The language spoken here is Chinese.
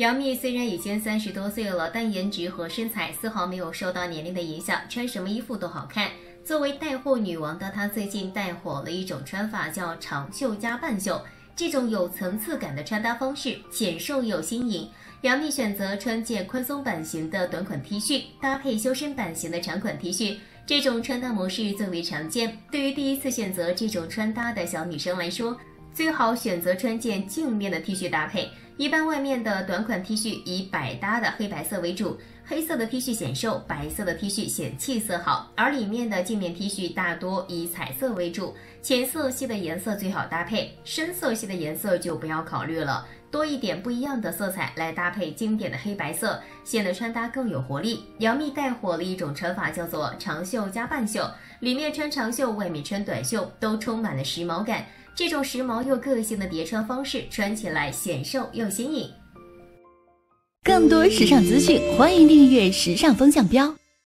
杨幂虽然已经三十多岁了，但颜值和身材丝毫没有受到年龄的影响，穿什么衣服都好看。作为带货女王的她，最近带火了一种穿法，叫长袖加半袖。这种有层次感的穿搭方式，显瘦又新颖。杨幂选择穿件宽松版型的短款 T 恤，搭配修身版型的长款 T 恤，这种穿搭模式最为常见。对于第一次选择这种穿搭的小女生来说，最好选择穿件镜面的 T 恤搭配，一般外面的短款 T 恤以百搭的黑白色为主，黑色的 T 恤显瘦，白色的 T 恤显气色好，而里面的镜面 T 恤大多以彩色为主，浅色系的颜色最好搭配，深色系的颜色就不要考虑了，多一点不一样的色彩来搭配经典的黑白色，显得穿搭更有活力。杨幂带火了一种穿法，叫做长袖加半袖，里面穿长袖，外面穿短袖，都充满了时髦感。这种时髦又个性的叠穿方式，穿起来显瘦又新颖。更多时尚资讯，欢迎订阅《时尚风向标》。